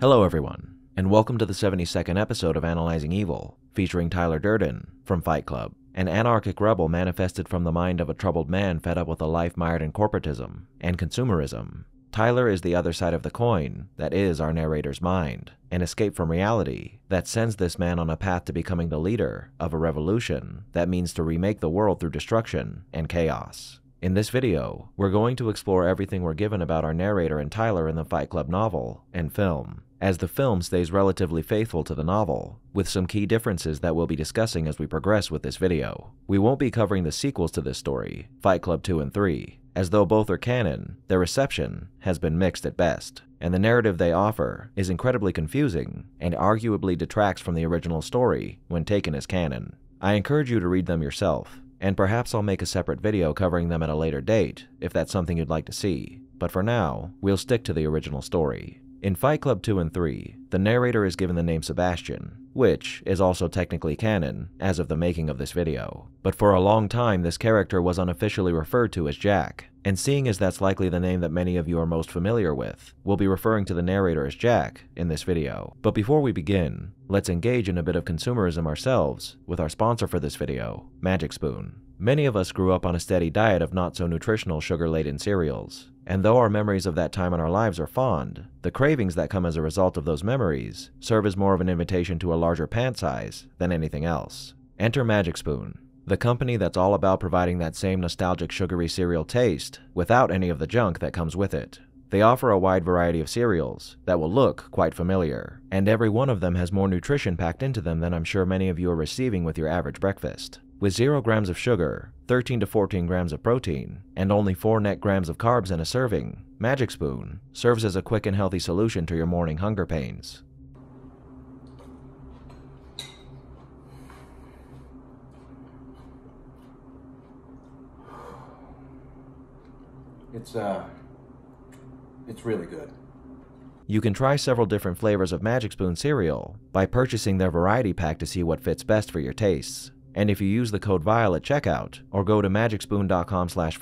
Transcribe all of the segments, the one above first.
Hello, everyone, and welcome to the 72nd episode of Analyzing Evil, featuring Tyler Durden from Fight Club, an anarchic rebel manifested from the mind of a troubled man fed up with a life mired in corporatism and consumerism. Tyler is the other side of the coin that is our narrator's mind, an escape from reality that sends this man on a path to becoming the leader of a revolution that means to remake the world through destruction and chaos. In this video, we're going to explore everything we're given about our narrator and Tyler in the Fight Club novel and film, as the film stays relatively faithful to the novel, with some key differences that we'll be discussing as we progress with this video. We won't be covering the sequels to this story, Fight Club 2 and 3, as though both are canon, their reception has been mixed at best, and the narrative they offer is incredibly confusing and arguably detracts from the original story when taken as canon. I encourage you to read them yourself, and perhaps I'll make a separate video covering them at a later date, if that's something you'd like to see. But for now, we'll stick to the original story. In Fight Club 2 and 3, the narrator is given the name Sebastian, which is also technically canon as of the making of this video. But for a long time, this character was unofficially referred to as Jack, and seeing as that's likely the name that many of you are most familiar with, we'll be referring to the narrator as Jack in this video. But before we begin, let's engage in a bit of consumerism ourselves with our sponsor for this video, Magic Spoon. Many of us grew up on a steady diet of not so nutritional sugar-laden cereals, and though our memories of that time in our lives are fond, the cravings that come as a result of those memories serve as more of an invitation to a larger pant size than anything else. Enter Magic Spoon, the company that's all about providing that same nostalgic sugary cereal taste without any of the junk that comes with it. They offer a wide variety of cereals that will look quite familiar, and every one of them has more nutrition packed into them than I'm sure many of you are receiving with your average breakfast. With 0 grams of sugar, 13 to 14 grams of protein, and only 4 net grams of carbs in a serving, Magic Spoon serves as a quick and healthy solution to your morning hunger pains. It's uh it's really good. You can try several different flavors of Magic Spoon cereal by purchasing their variety pack to see what fits best for your tastes. And if you use the code VILE at checkout or go to magicspoon.com slash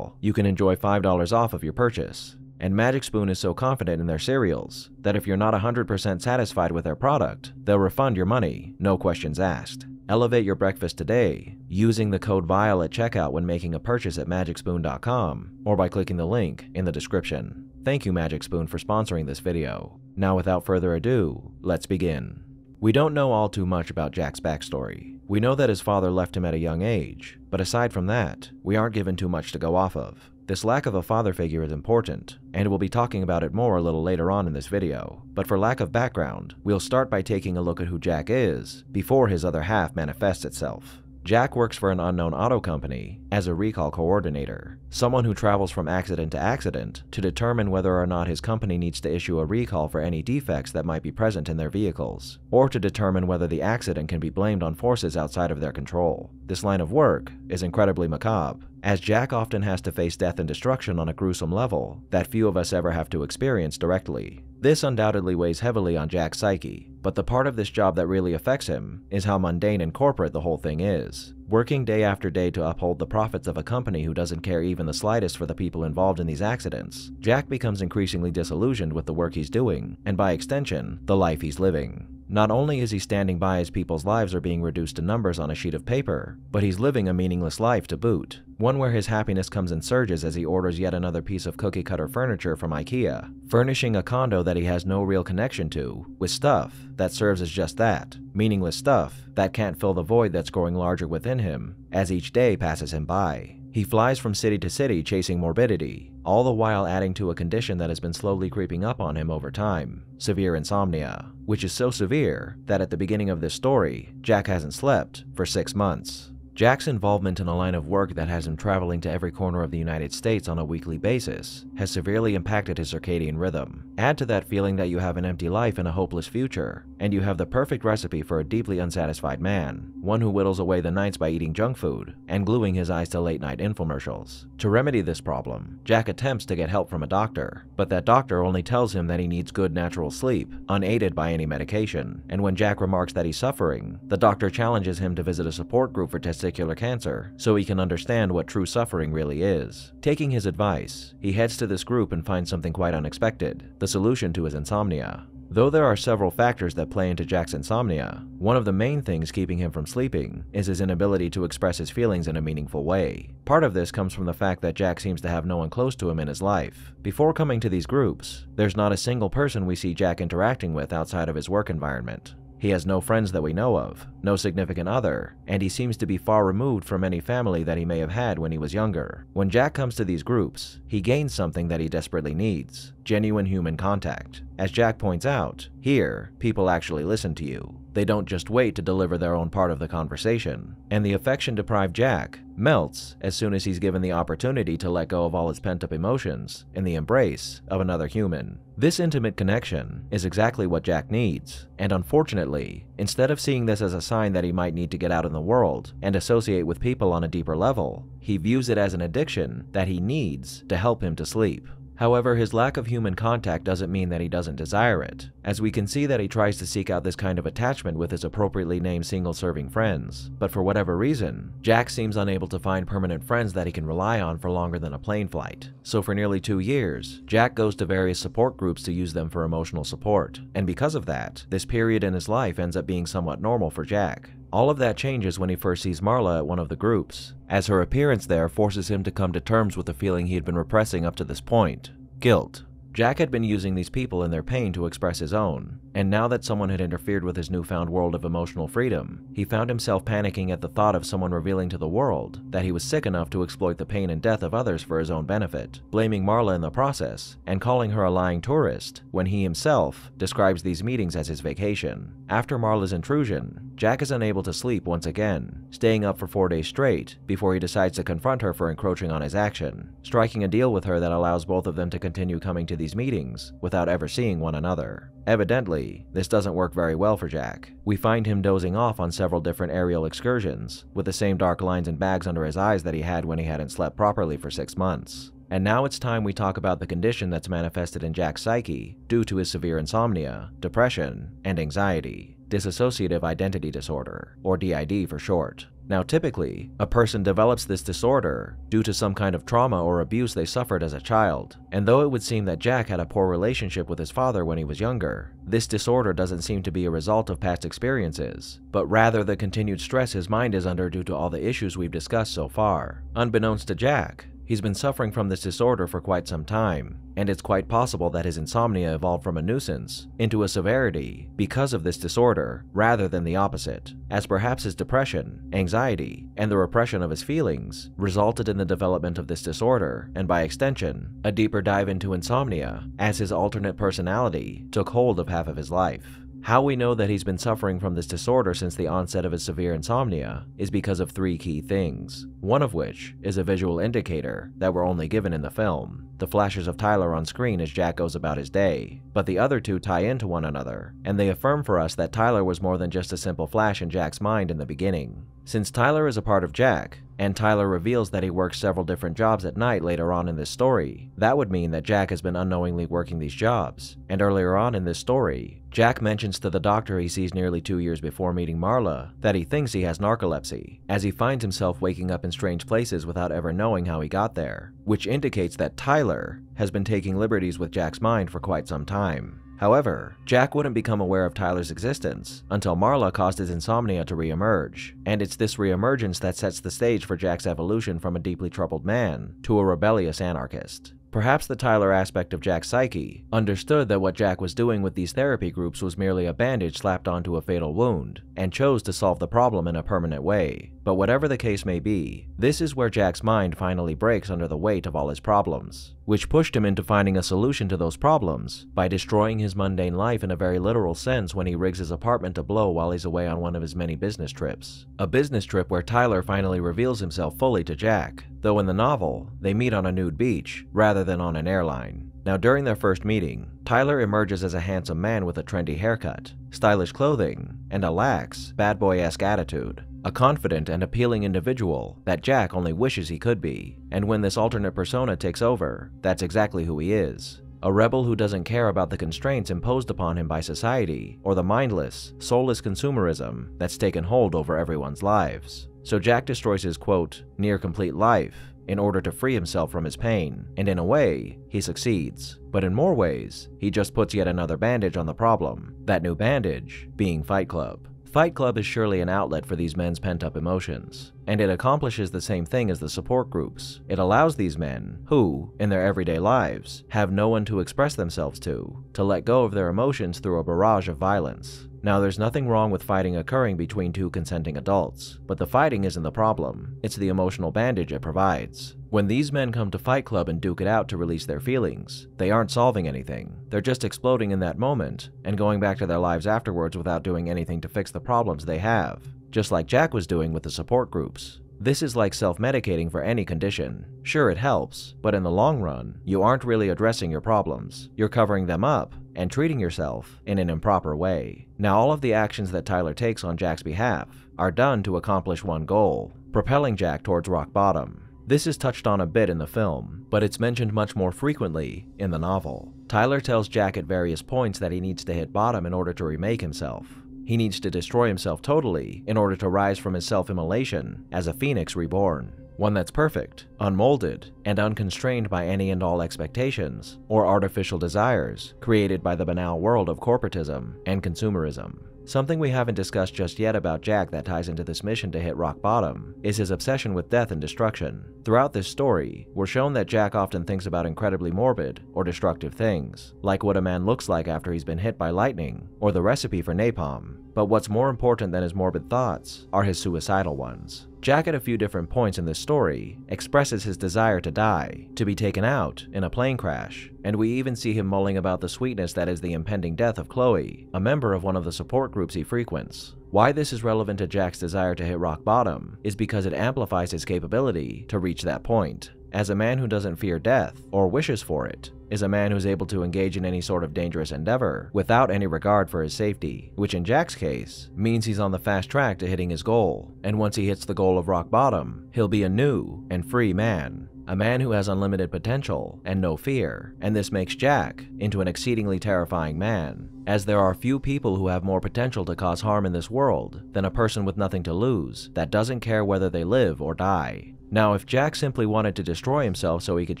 you can enjoy $5 off of your purchase. And Magic Spoon is so confident in their cereals that if you're not 100% satisfied with their product, they'll refund your money, no questions asked. Elevate your breakfast today using the code VILE at checkout when making a purchase at magicspoon.com or by clicking the link in the description. Thank you Magic Spoon for sponsoring this video. Now without further ado, let's begin. We don't know all too much about Jack's backstory. We know that his father left him at a young age, but aside from that, we aren't given too much to go off of. This lack of a father figure is important, and we'll be talking about it more a little later on in this video, but for lack of background, we'll start by taking a look at who Jack is before his other half manifests itself. Jack works for an unknown auto company as a recall coordinator, someone who travels from accident to accident to determine whether or not his company needs to issue a recall for any defects that might be present in their vehicles, or to determine whether the accident can be blamed on forces outside of their control. This line of work is incredibly macabre, as Jack often has to face death and destruction on a gruesome level that few of us ever have to experience directly. This undoubtedly weighs heavily on Jack's psyche, but the part of this job that really affects him is how mundane and corporate the whole thing is. Working day after day to uphold the profits of a company who doesn't care even the slightest for the people involved in these accidents, Jack becomes increasingly disillusioned with the work he's doing, and by extension, the life he's living. Not only is he standing by as people's lives are being reduced to numbers on a sheet of paper, but he's living a meaningless life to boot. One where his happiness comes in surges as he orders yet another piece of cookie cutter furniture from IKEA, furnishing a condo that he has no real connection to, with stuff that serves as just that meaningless stuff that can't fill the void that's growing larger within him as each day passes him by. He flies from city to city chasing morbidity, all the while adding to a condition that has been slowly creeping up on him over time severe insomnia, which is so severe that at the beginning of this story, Jack hasn't slept for six months. Jack's involvement in a line of work that has him traveling to every corner of the United States on a weekly basis has severely impacted his circadian rhythm. Add to that feeling that you have an empty life and a hopeless future, and you have the perfect recipe for a deeply unsatisfied man, one who whittles away the nights by eating junk food and gluing his eyes to late night infomercials. To remedy this problem, Jack attempts to get help from a doctor, but that doctor only tells him that he needs good natural sleep, unaided by any medication, and when Jack remarks that he's suffering, the doctor challenges him to visit a support group for testing testicular cancer so he can understand what true suffering really is. Taking his advice, he heads to this group and finds something quite unexpected the solution to his insomnia. Though there are several factors that play into Jack's insomnia, one of the main things keeping him from sleeping is his inability to express his feelings in a meaningful way. Part of this comes from the fact that Jack seems to have no one close to him in his life. Before coming to these groups, there's not a single person we see Jack interacting with outside of his work environment. He has no friends that we know of, no significant other, and he seems to be far removed from any family that he may have had when he was younger. When Jack comes to these groups, he gains something that he desperately needs genuine human contact. As Jack points out, here, people actually listen to you. They don't just wait to deliver their own part of the conversation. And the affection deprived Jack melts as soon as he's given the opportunity to let go of all his pent up emotions in the embrace of another human. This intimate connection is exactly what Jack needs, and unfortunately, instead of seeing this as a sign that he might need to get out in the world and associate with people on a deeper level, he views it as an addiction that he needs to help him to sleep. However, his lack of human contact doesn't mean that he doesn't desire it, as we can see that he tries to seek out this kind of attachment with his appropriately named single-serving friends. But for whatever reason, Jack seems unable to find permanent friends that he can rely on for longer than a plane flight. So for nearly two years, Jack goes to various support groups to use them for emotional support, and because of that, this period in his life ends up being somewhat normal for Jack. All of that changes when he first sees Marla at one of the groups, as her appearance there forces him to come to terms with the feeling he had been repressing up to this point guilt. Jack had been using these people and their pain to express his own, and now that someone had interfered with his newfound world of emotional freedom, he found himself panicking at the thought of someone revealing to the world that he was sick enough to exploit the pain and death of others for his own benefit, blaming Marla in the process, and calling her a lying tourist, when he himself describes these meetings as his vacation. After Marla's intrusion, Jack is unable to sleep once again, staying up for four days straight before he decides to confront her for encroaching on his action, striking a deal with her that allows both of them to continue coming to these meetings without ever seeing one another. Evidently, this doesn't work very well for Jack. We find him dozing off on several different aerial excursions, with the same dark lines and bags under his eyes that he had when he hadn't slept properly for six months. And now it's time we talk about the condition that's manifested in Jack's psyche due to his severe insomnia, depression, and anxiety dissociative identity disorder, or DID for short. Now, typically, a person develops this disorder due to some kind of trauma or abuse they suffered as a child, and though it would seem that Jack had a poor relationship with his father when he was younger, this disorder doesn't seem to be a result of past experiences, but rather the continued stress his mind is under due to all the issues we've discussed so far. Unbeknownst to Jack, He's been suffering from this disorder for quite some time, and it's quite possible that his insomnia evolved from a nuisance into a severity because of this disorder rather than the opposite, as perhaps his depression, anxiety, and the repression of his feelings resulted in the development of this disorder, and by extension, a deeper dive into insomnia as his alternate personality took hold of half of his life. How we know that he's been suffering from this disorder since the onset of his severe insomnia is because of three key things, one of which is a visual indicator that we're only given in the film, the flashes of Tyler on screen as Jack goes about his day, but the other two tie into one another, and they affirm for us that Tyler was more than just a simple flash in Jack's mind in the beginning. Since Tyler is a part of Jack, and Tyler reveals that he works several different jobs at night later on in this story. That would mean that Jack has been unknowingly working these jobs. And earlier on in this story, Jack mentions to the doctor he sees nearly two years before meeting Marla that he thinks he has narcolepsy, as he finds himself waking up in strange places without ever knowing how he got there, which indicates that Tyler has been taking liberties with Jack's mind for quite some time. However, Jack wouldn't become aware of Tyler's existence until Marla caused his insomnia to re-emerge, and it's this re-emergence that sets the stage for Jack's evolution from a deeply troubled man to a rebellious anarchist. Perhaps the Tyler aspect of Jack's psyche understood that what Jack was doing with these therapy groups was merely a bandage slapped onto a fatal wound, and chose to solve the problem in a permanent way. But whatever the case may be, this is where Jack's mind finally breaks under the weight of all his problems, which pushed him into finding a solution to those problems by destroying his mundane life in a very literal sense when he rigs his apartment to blow while he's away on one of his many business trips. A business trip where Tyler finally reveals himself fully to Jack, though in the novel, they meet on a nude beach rather than on an airline. Now, during their first meeting, Tyler emerges as a handsome man with a trendy haircut, stylish clothing, and a lax, bad boy esque attitude a confident and appealing individual that Jack only wishes he could be. And when this alternate persona takes over, that's exactly who he is. A rebel who doesn't care about the constraints imposed upon him by society, or the mindless, soulless consumerism that's taken hold over everyone's lives. So Jack destroys his quote, near complete life in order to free himself from his pain, and in a way, he succeeds. But in more ways, he just puts yet another bandage on the problem, that new bandage being Fight Club. Fight Club is surely an outlet for these men's pent up emotions, and it accomplishes the same thing as the support groups. It allows these men, who, in their everyday lives, have no one to express themselves to, to let go of their emotions through a barrage of violence. Now, there's nothing wrong with fighting occurring between two consenting adults, but the fighting isn't the problem, it's the emotional bandage it provides. When these men come to Fight Club and duke it out to release their feelings, they aren't solving anything. They're just exploding in that moment and going back to their lives afterwards without doing anything to fix the problems they have, just like Jack was doing with the support groups. This is like self-medicating for any condition. Sure, it helps, but in the long run, you aren't really addressing your problems. You're covering them up and treating yourself in an improper way. Now, all of the actions that Tyler takes on Jack's behalf are done to accomplish one goal, propelling Jack towards rock bottom. This is touched on a bit in the film, but it's mentioned much more frequently in the novel. Tyler tells Jack at various points that he needs to hit bottom in order to remake himself. He needs to destroy himself totally in order to rise from his self-immolation as a phoenix reborn. One that's perfect, unmolded, and unconstrained by any and all expectations or artificial desires created by the banal world of corporatism and consumerism. Something we haven't discussed just yet about Jack that ties into this mission to hit rock bottom is his obsession with death and destruction. Throughout this story, we're shown that Jack often thinks about incredibly morbid or destructive things, like what a man looks like after he's been hit by lightning, or the recipe for napalm. But what's more important than his morbid thoughts are his suicidal ones. Jack at a few different points in this story expresses his desire to die, to be taken out in a plane crash, and we even see him mulling about the sweetness that is the impending death of Chloe, a member of one of the support groups he frequents. Why this is relevant to Jack's desire to hit rock bottom is because it amplifies his capability to reach that point. As a man who doesn't fear death, or wishes for it, is a man who's able to engage in any sort of dangerous endeavor without any regard for his safety, which in Jack's case means he's on the fast track to hitting his goal, and once he hits the goal of rock bottom, he'll be a new and free man. A man who has unlimited potential and no fear, and this makes Jack into an exceedingly terrifying man, as there are few people who have more potential to cause harm in this world than a person with nothing to lose that doesn't care whether they live or die. Now, if Jack simply wanted to destroy himself so he could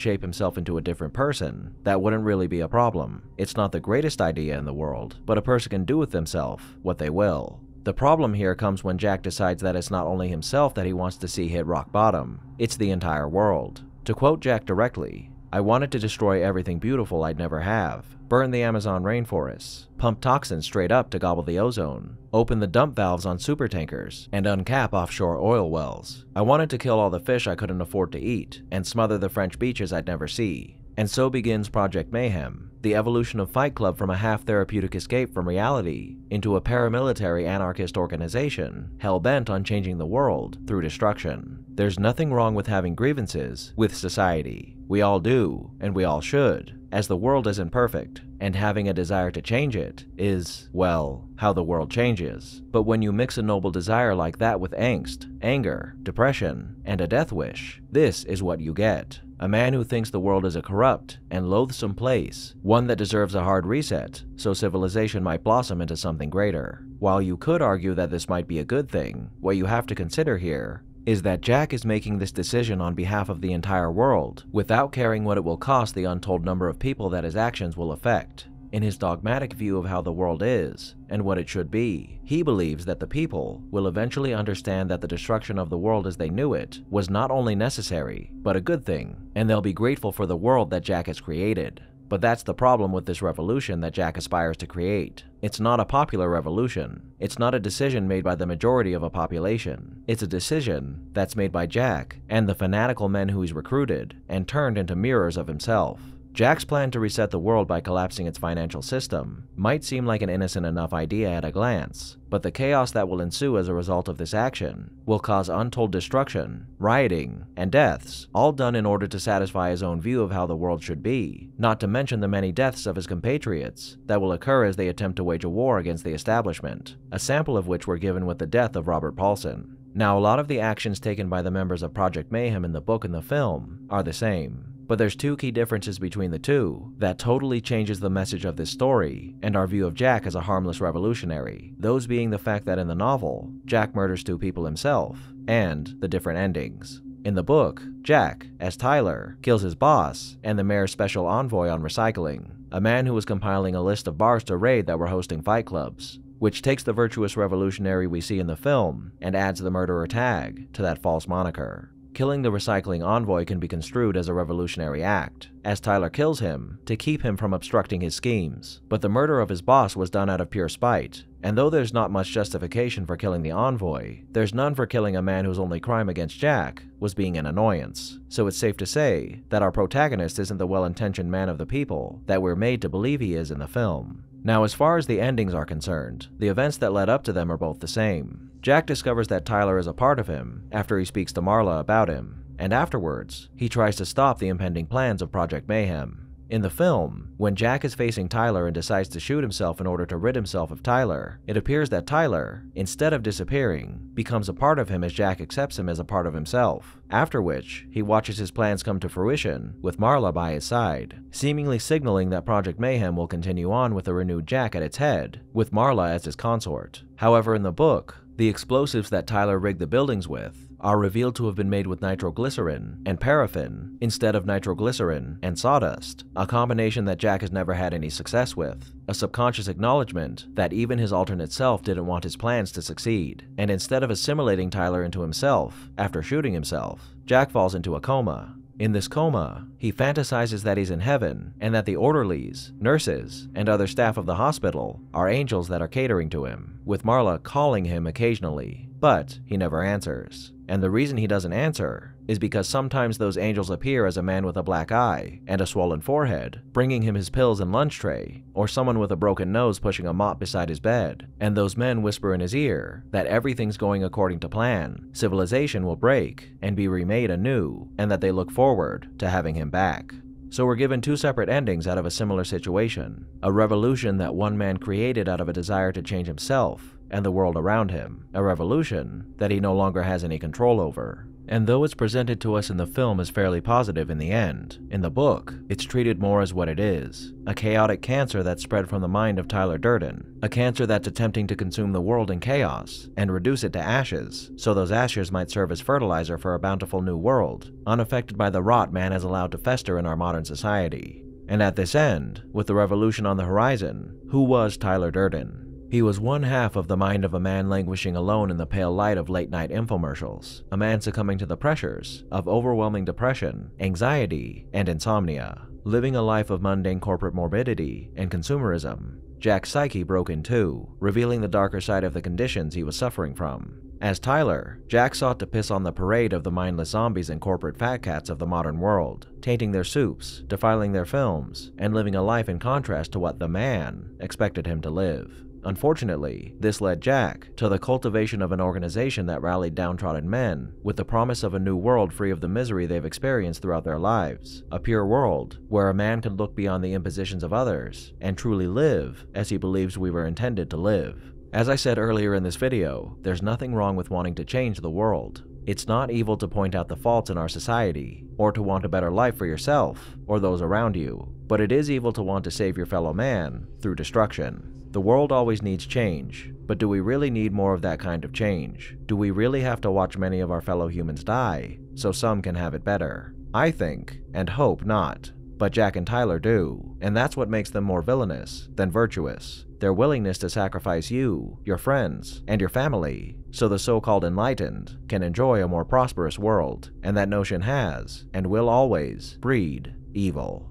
shape himself into a different person, that wouldn't really be a problem. It's not the greatest idea in the world, but a person can do with themselves what they will. The problem here comes when Jack decides that it's not only himself that he wants to see hit rock bottom, it's the entire world. To quote Jack directly, I wanted to destroy everything beautiful I'd never have, burn the Amazon rainforests, pump toxins straight up to gobble the ozone, open the dump valves on supertankers, and uncap offshore oil wells. I wanted to kill all the fish I couldn't afford to eat, and smother the French beaches I'd never see. And so begins Project Mayhem, the evolution of Fight Club from a half-therapeutic escape from reality into a paramilitary anarchist organization hell-bent on changing the world through destruction. There's nothing wrong with having grievances with society. We all do, and we all should, as the world isn't perfect, and having a desire to change it is, well, how the world changes. But when you mix a noble desire like that with angst, anger, depression, and a death wish, this is what you get. A man who thinks the world is a corrupt and loathsome place, one that deserves a hard reset, so civilization might blossom into something greater. While you could argue that this might be a good thing, what you have to consider here is that Jack is making this decision on behalf of the entire world, without caring what it will cost the untold number of people that his actions will affect. In his dogmatic view of how the world is, and what it should be, he believes that the people will eventually understand that the destruction of the world as they knew it was not only necessary, but a good thing, and they'll be grateful for the world that Jack has created. But that's the problem with this revolution that Jack aspires to create. It's not a popular revolution. It's not a decision made by the majority of a population. It's a decision that's made by Jack and the fanatical men who he's recruited and turned into mirrors of himself. Jack's plan to reset the world by collapsing its financial system might seem like an innocent enough idea at a glance, but the chaos that will ensue as a result of this action will cause untold destruction, rioting, and deaths, all done in order to satisfy his own view of how the world should be, not to mention the many deaths of his compatriots that will occur as they attempt to wage a war against the establishment, a sample of which were given with the death of Robert Paulson. Now, a lot of the actions taken by the members of Project Mayhem in the book and the film are the same. But there's two key differences between the two that totally changes the message of this story and our view of Jack as a harmless revolutionary, those being the fact that in the novel, Jack murders two people himself, and the different endings. In the book, Jack, as Tyler, kills his boss and the mayor's special envoy on recycling, a man who was compiling a list of bars to raid that were hosting fight clubs, which takes the virtuous revolutionary we see in the film and adds the murderer tag to that false moniker. Killing the recycling envoy can be construed as a revolutionary act, as Tyler kills him to keep him from obstructing his schemes. But the murder of his boss was done out of pure spite, and though there's not much justification for killing the envoy, there's none for killing a man whose only crime against Jack was being an annoyance. So it's safe to say that our protagonist isn't the well-intentioned man of the people that we're made to believe he is in the film. Now, as far as the endings are concerned, the events that led up to them are both the same. Jack discovers that Tyler is a part of him after he speaks to Marla about him, and afterwards, he tries to stop the impending plans of Project Mayhem. In the film, when Jack is facing Tyler and decides to shoot himself in order to rid himself of Tyler, it appears that Tyler, instead of disappearing, becomes a part of him as Jack accepts him as a part of himself. After which, he watches his plans come to fruition, with Marla by his side, seemingly signaling that Project Mayhem will continue on with a renewed Jack at its head, with Marla as his consort. However, in the book, the explosives that Tyler rigged the buildings with are revealed to have been made with nitroglycerin and paraffin instead of nitroglycerin and sawdust, a combination that Jack has never had any success with, a subconscious acknowledgement that even his alternate self didn't want his plans to succeed, and instead of assimilating Tyler into himself after shooting himself, Jack falls into a coma, in this coma, he fantasizes that he's in heaven and that the orderlies, nurses, and other staff of the hospital are angels that are catering to him, with Marla calling him occasionally, but he never answers. And the reason he doesn't answer is because sometimes those angels appear as a man with a black eye and a swollen forehead, bringing him his pills and lunch tray, or someone with a broken nose pushing a mop beside his bed, and those men whisper in his ear that everything's going according to plan, civilization will break and be remade anew, and that they look forward to having him back. So we're given two separate endings out of a similar situation, a revolution that one man created out of a desire to change himself, and the world around him, a revolution that he no longer has any control over. And though it's presented to us in the film as fairly positive in the end, in the book, it's treated more as what it is a chaotic cancer that spread from the mind of Tyler Durden, a cancer that's attempting to consume the world in chaos and reduce it to ashes, so those ashes might serve as fertilizer for a bountiful new world, unaffected by the rot man has allowed to fester in our modern society. And at this end, with the revolution on the horizon, who was Tyler Durden? He was one half of the mind of a man languishing alone in the pale light of late night infomercials, a man succumbing to the pressures of overwhelming depression, anxiety, and insomnia, living a life of mundane corporate morbidity and consumerism. Jack's psyche broke in two, revealing the darker side of the conditions he was suffering from. As Tyler, Jack sought to piss on the parade of the mindless zombies and corporate fat cats of the modern world, tainting their soups, defiling their films, and living a life in contrast to what the man expected him to live. Unfortunately, this led Jack to the cultivation of an organization that rallied downtrodden men with the promise of a new world free of the misery they've experienced throughout their lives. A pure world where a man can look beyond the impositions of others and truly live as he believes we were intended to live. As I said earlier in this video, there's nothing wrong with wanting to change the world. It's not evil to point out the faults in our society, or to want a better life for yourself or those around you, but it is evil to want to save your fellow man through destruction. The world always needs change, but do we really need more of that kind of change? Do we really have to watch many of our fellow humans die so some can have it better? I think, and hope not. But Jack and Tyler do, and that's what makes them more villainous than virtuous. Their willingness to sacrifice you, your friends, and your family so the so-called enlightened can enjoy a more prosperous world, and that notion has, and will always, breed evil.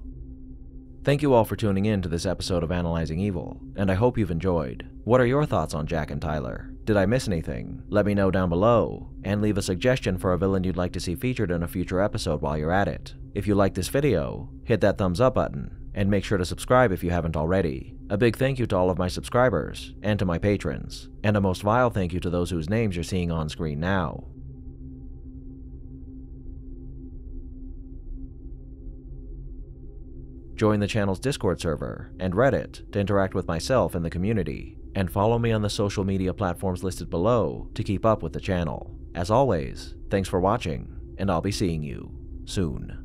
Thank you all for tuning in to this episode of Analyzing Evil, and I hope you've enjoyed. What are your thoughts on Jack and Tyler? Did I miss anything? Let me know down below, and leave a suggestion for a villain you'd like to see featured in a future episode while you're at it. If you like this video, hit that thumbs up button, and make sure to subscribe if you haven't already. A big thank you to all of my subscribers, and to my patrons, and a most vile thank you to those whose names you're seeing on screen now. Join the channel's Discord server and Reddit to interact with myself and the community, and follow me on the social media platforms listed below to keep up with the channel. As always, thanks for watching, and I'll be seeing you soon.